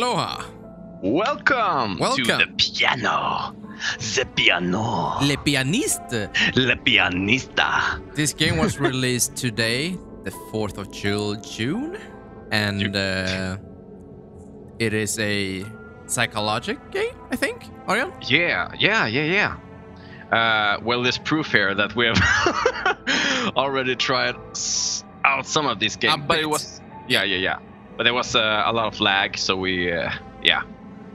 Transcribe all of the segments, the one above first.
Aloha. Welcome, to the piano. The piano. Le Pianiste. Le pianista. This game was released today, the 4th of Ju- June, and uh, it is a psychologic game, I think. Arijan? Yeah, yeah, yeah, yeah. Uh, well, there's proof here that we have already tried out some of this game, but it was yeah, yeah, yeah. But there was uh, a lot of lag, so we uh, yeah,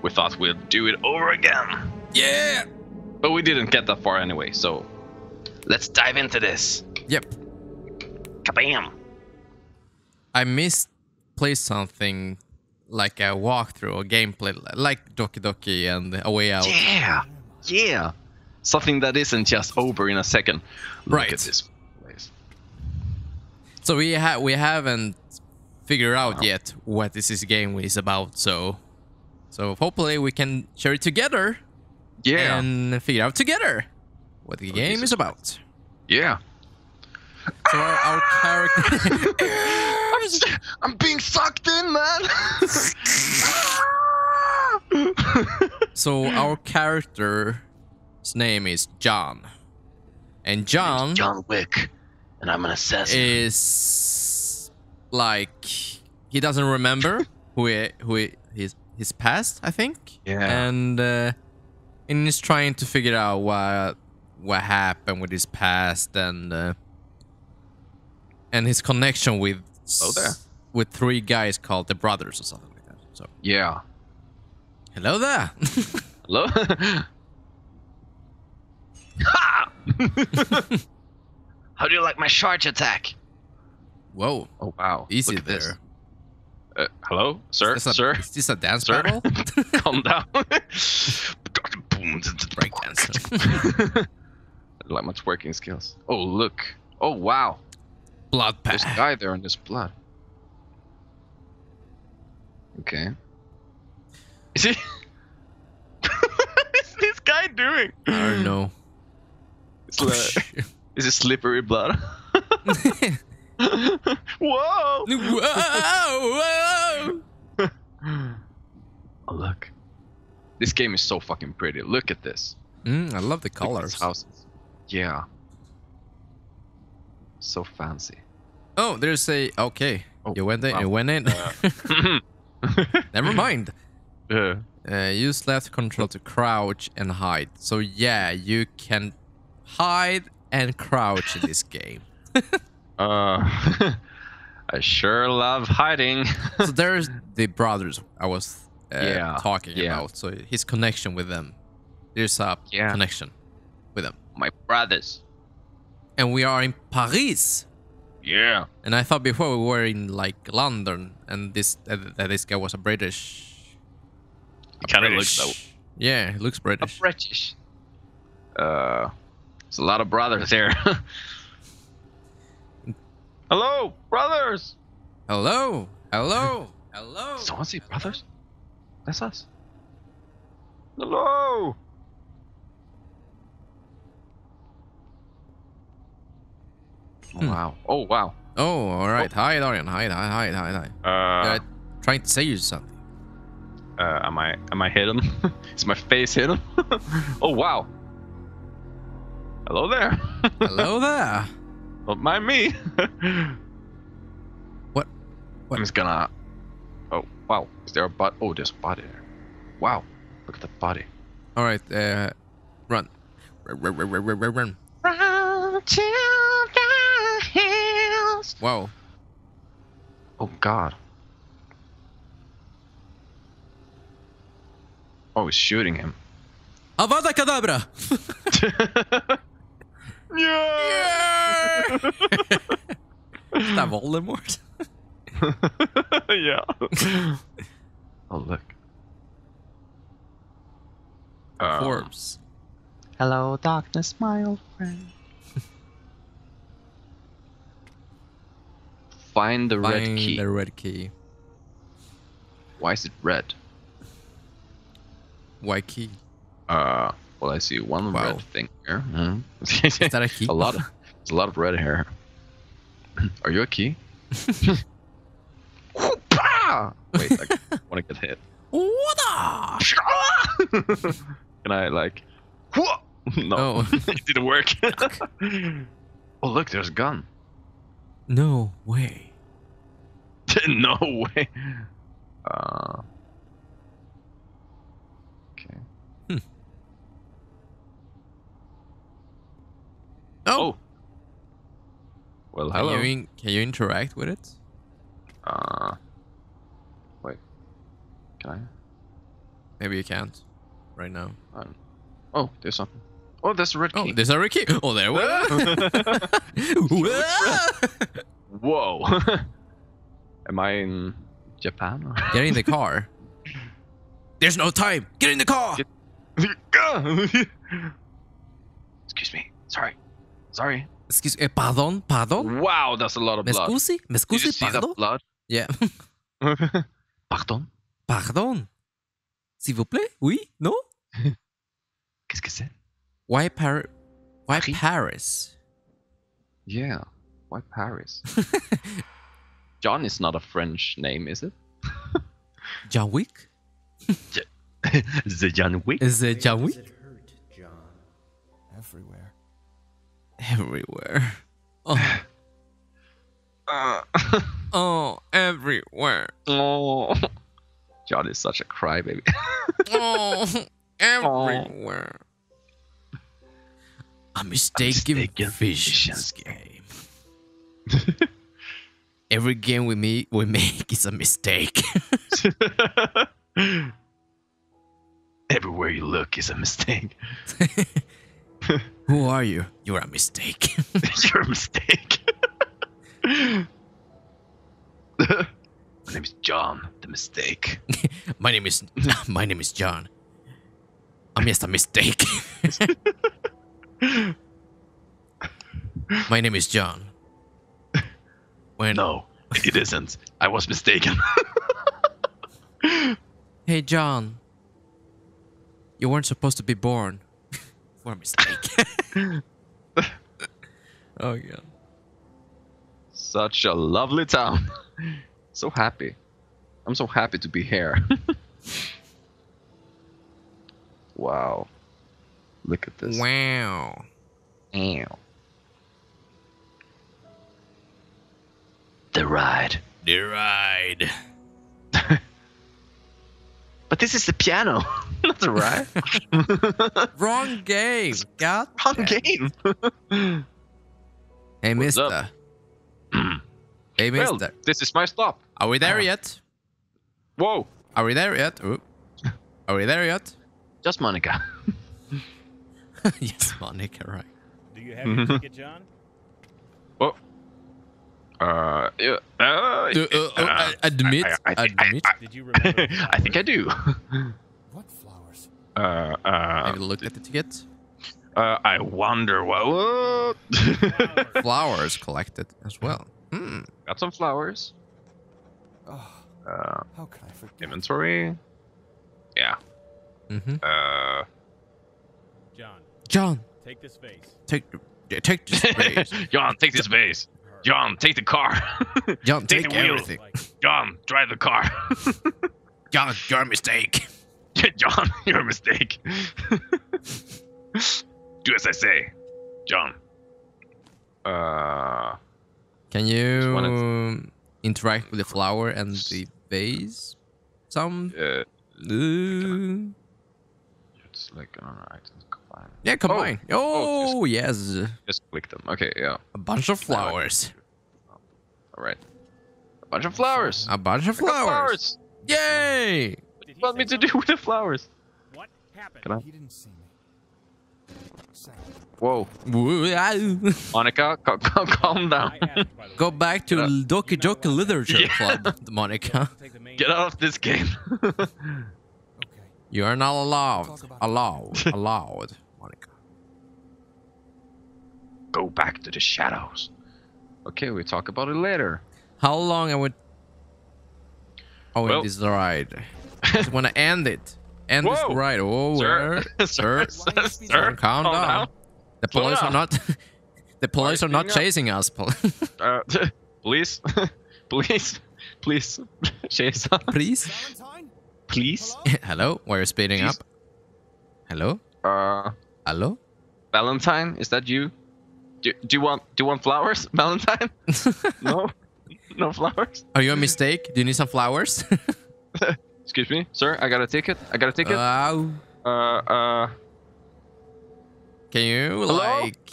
we thought we'd do it over again. Yeah. But we didn't get that far anyway, so let's dive into this. Yep. Kabam! I misplaced something like a walkthrough or gameplay, like Doki Doki and A Way Out. Yeah, yeah. Something that isn't just over in a second. Look Right. at this place. So we ha- we haven't figured out yet what this is game is about. So so hopefully we can share it together Yeah, and figure out together what the game Jesus is about. yeah. So our, our character. I'm, I'm being sucked in, man. so our character's name is John, and John John Wick, and I'm an assassin. is like he doesn't remember who he, who he, his his past, I think. Yeah. And uh, and he's trying to figure out what what happened with his past and uh, and his connection with Hello there. with three guys called the brothers or something like that. So yeah. hello there. Hello. How do you like my charge attack? Whoa, Oh wow! easy at this. there. Uh, hello, sir, Is a, sir. Is this a dance Sir? battle? Calm down. Breakdance. Like my twerking skills. Oh look! Oh wow! Blood There's a guy there in this blood. Okay. Is he? What's this guy doing? I don't know. It's like, is it slippery blood? Whoa! whoa, whoa. Oh look. This game is so fucking pretty. Look at this. Mm, I love the Look at colors. houses. Yeah. So fancy. Oh, there's a okay. Oh, you went in. wow. You went in. Never mind. yeah. Uh, use left control to crouch and hide. So yeah, you can hide and crouch in this game. Uh, I sure love hiding. so there's the brothers I was uh, Yeah, talking yeah. about. So his connection with them. There's a Yeah. connection with them. My brothers. And we are in Paris. Yeah. And I thought before we were in like London, and this uh, that this guy was a British. He kind of looks though. Yeah, he looks British. British. Uh, there's a lot of brothers here. Hello, brothers. Hello, hello, hello. Someone see brothers? That's us. Hello. Oh, Hmm. Wow. Oh wow. Oh, all right. Hi, Dorian. Hi, hi, hi, hi, hi. Uh, Uh, trying to say you something. uh, am I am I hidden? Is my face hidden? oh wow. Hello there. Hello there. Don't mind me. What? What? I'm just gonna. Oh wow. Is there a butt? Oh, there's a body there. Wow. Look at the body. All right. Uh, run. Run, run, run, run, run, run. Run to the hills. Wow. Oh God. Oh, he's shooting him. Avada Kedavra. yeah. Is that Voldemort? yeah. oh look. Um, Forbes. Hello, darkness, my old friend. Find the red Find key. the red key. Why is it red? Why key? Uh, well, I see one Wow. red thing here. Mhm. Is that a key? a lot of there's a lot of red hair. Are you a key? Wait, I want to get hit. Can I like? No, Oh. it didn't work. oh look, there's a gun. No way. no way. Uh, okay. Oh. Oh. Well, Can you, in- can you interact with it? Uh, wait. Can I? Maybe you can't. Right now. Um, oh, there's something. Oh, there's a red key. Oh, there's a Ricky. Oh, there we Whoa. Am I in Japan? or- Get in the car. There's no time. Get in the car. Get- Excuse me. Sorry. Sorry. Excuse me. Pardon? Pardon? Wow, that's a lot of Me blood. scusi? Me Did you see the Pardon? blood? Yeah. Pardon? Pardon? S'il vous plaît? Oui? No? Qu'est-ce que c'est? Why Paris? Why Paris? Paris? Yeah. Why Paris? John is not a French name, is it? John Wick? the John Wick? Is it John Wick? does it hurt, John? Everywhere. Everywhere. Oh, Uh, oh, everywhere. oh. John is such a crybaby. Oh, everywhere. A mistaken, mistaken visions visions game. Every game we meet, we make is a mistake. Everywhere you look is a mistake. Who are you? You're a mistake. You're a mistake. My name is John, the mistake. my name is my name is John. I'm just a mistake. my name is John. When No, it isn't. I was mistaken. Hey John, you weren't supposed to be born. A mistake. oh yeah. Such a lovely town. So happy. I'm so happy to be here. wow. Look at this. Wow. Ew. The ride. The ride. But this is the piano, That's right. Wrong game. God. Wrong game. Hey What's up? Mister. hey well, Mister. this is my stop. Are we there uh, yet? Whoa, Are we there yet? Ooh. Are we there yet? just Monica. yes, Monica, right. Do you have your ticket, John? Oh. Uh, yeah. Uh, Uh, uh, uh, uh, admit, I- I- I- admit. Did you remember? I think I do. What flowers? Uh, uh, Have you looked at the ticket? uh, I wonder what. flowers? Flowers collected as well. Hmm. Got some flowers. Oh, Uh, how can I forget? inventory. Yeah. Mm-hmm. Uh, John, John, take this vase. take take this space. John, take this vase. John, take the car. John, Take take, the wheel. everything. John, drive the car. John, you're mistake. John, you're mistake. Do as I say, John. Uh, Can you wanted- interact with the flower and the vase? Some. uh, Uh, it's like item combine. yeah, combine. Oh. oh, Oh, yes, Just click them. Okay, yeah. a bunch of flowers. Oh, all right. A bunch of flowers. A bunch of I got flowers. Yay! Did What he do you want me to do with the flowers? What happened? Can I- He didn't see me. Whoa, Monica, cal- cal- calm down. I asked, by the Go back to Doki Doki Literature Yeah. Club, Monica. Take the main Get out of this game. okay. You are not allowed. Allowed. allowed, Monica. Go back to the shadows. Okay, we talk about it later. How long I would. Oh, Well- in this ride. Just want to end it. End this Whoa. ride. Oh, Sir, where? sir, Sir, sir, Sir, calm down. The Slow police are not. the police are not speeding up. chasing us. pol- Uh, please, please, please, chase us. Please, please. Hello? Why are you speeding Please. up? Hello? Uh, Hello? Valentine, is that you? Do, do you want do you want flowers, Valentine? no, no flowers. Are you a mistake? Do you need some flowers? Excuse me, sir. I got a ticket. I got a ticket. Wow. Uh, uh, Can you Hello? like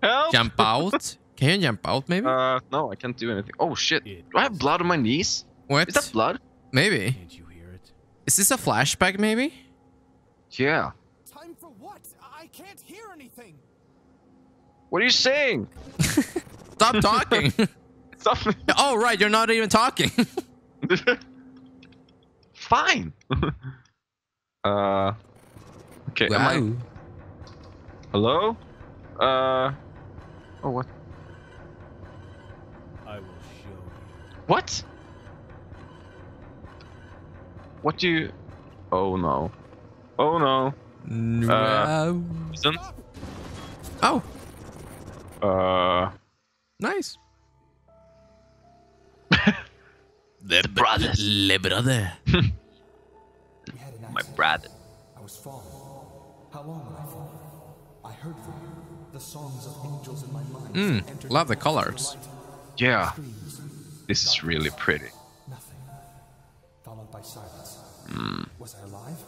help! jump out? Can you jump out maybe? Uh, no, I can't do anything. Oh shit! Do I have blood on my knees? what? Is that blood? Maybe. Can't you hear it? Is this a flashback maybe? Yeah. Time for what? I can't hear anything. What are you saying? Stop talking. Stop. oh right, you're not even talking. Fine. uh. Okay. am I- hello? Uh. Oh what? I will show you. What? What do you? Oh no. Oh no. Wow. Listen. oh, Uh. nice. The brothers. Le brother. We had My brother. I was falling. How long would I fall? I heard from you. The songs of angels in my mind. Mm, love the colors. Yeah. This is really pretty. Nothing. Followed by silence. Hmm. Was I alive?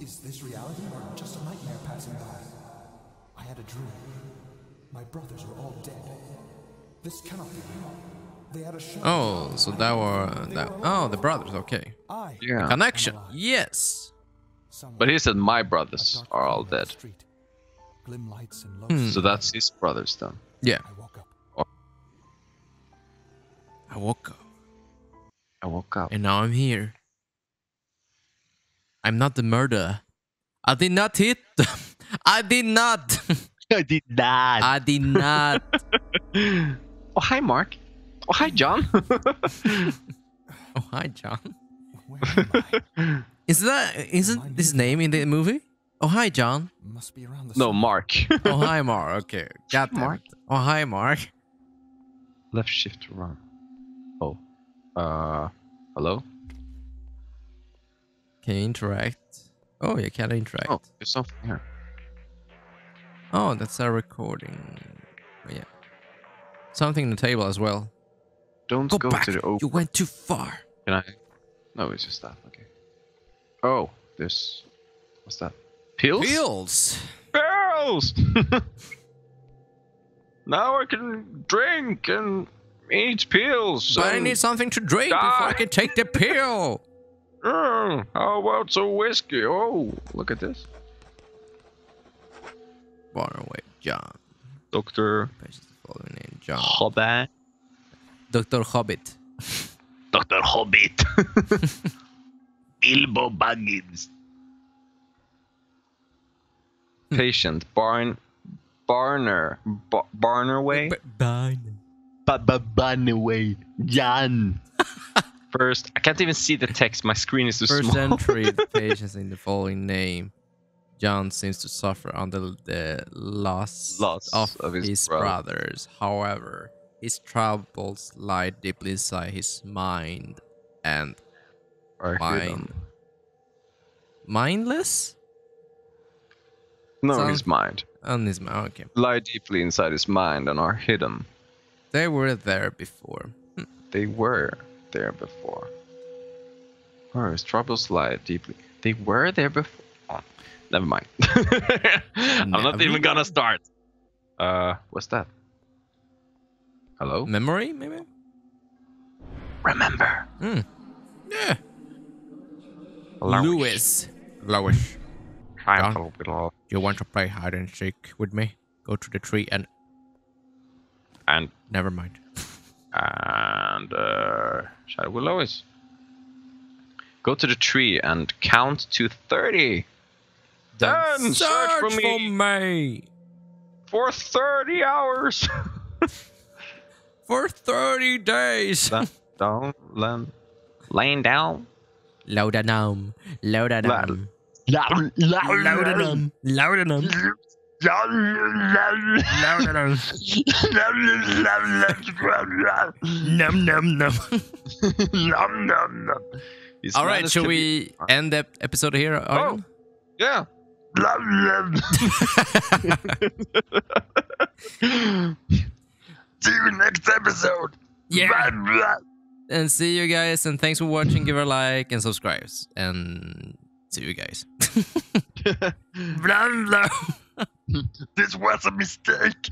Is this reality or just a nightmare passing by? I had a dream. My brothers were all dead. This cannot be. They had a show. Oh, so that were that. Oh, the brothers. Okay. Yeah. Connection. Yes. But he said my brothers are all corner of the dead. Street. Glim lights and low Hmm. So that's his brothers then. Yeah. I woke up. I woke up I woke up. and now I'm here. I'm not the murderer. I did not hit them. I did not. I did that. I did not. oh hi, Mark. Oh hi, John. Oh hi, John. Where am I? Is that isn't this name in the movie? Oh hi, John. Must be around the no, sun. Mark. Oh hi, Mark. Okay, got. Mark. Oh hi, Mark. Left shift to run. Oh. Uh. Hello. Can you interact? Oh, you can interact. Oh, there's something here. Oh, that's a recording. Oh, yeah. Something on the table as well. Don't Go, go, back. to the open. You went too far. Can I? No, it's just that. Okay. Oh, this. What's that? Pills. Pills. Pills. now I can drink and eat pills. But I need something to drink before I can take the pill. Mm, how about some whiskey? Oh, look at this. Far away, John. Doctor Patient's following name, John. Hobbit. Doctor Hobbit. Doctor Hobbit. Bilbo Baggins. Patient Barn Barner ba- Barnerway. Bine. Barnerway. Jan. First, I can't even see the text. My screen is too First small. entry, the patients in the following name. John seems to suffer under the loss, Loss of, of his his, brother. brothers. However, his troubles lie deeply inside his mind and Or Mine. mindless No, Sounds- his mind. on his mind. Okay, Lie deeply inside his mind and are hidden. they were there before. Hmm. They were there before. Or his troubles lie deeply. They were there before. Never mind. I'm not even gonna start. Uh, what's that? Hello? Memory, maybe. Remember. Hmm. Yeah. Lowish. Lewis. Lowish. I'm John. a You want to play hide and seek with me? Go to the tree and And never mind. and uh, Shadow always go to the tree and count to thirty. Then search for me me for thirty hours. for 30 days. Down, land, laying down. Laudanum. Laudanum. Laudanum. Laudanum. Laudanum. Num num num. These All right, manners shall can be- we end the episode here, Arijan? Oh, yeah. See you next episode. Yeah. And see you guys, and thanks for watching. Give a like and subscribe, and see you guys. blah, blah. This was a mistake.